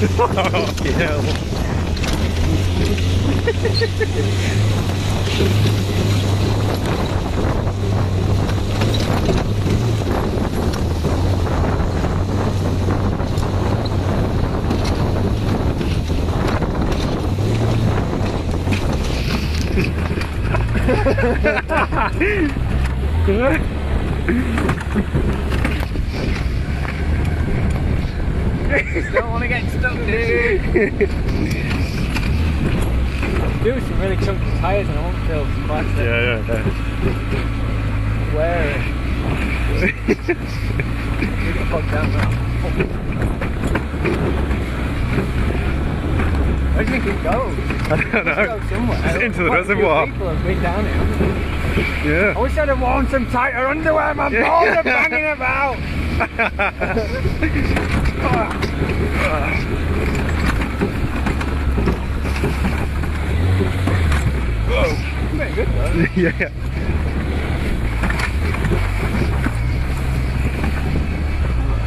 Fucking hell. Don't want to get stuck, dude. do some really chunky tyres and I won't feel some plastic. Yeah, yeah, yeah. Wear it. you get fucked down now. Where do you think it goes? I don't Let's go know. somewhere. Just into the Quite a few reservoir. People have been down here. Yeah. I wish I'd have worn some tighter underwear. My Yeah. balls are banging about. Pretty good though. yeah.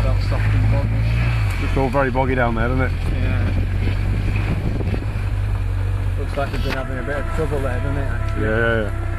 Felt soft and boggy. It's all very boggy down there, doesn't it? Yeah. Looks like they've been having a bit of trouble there, doesn't it? actually? Yeah, yeah, yeah.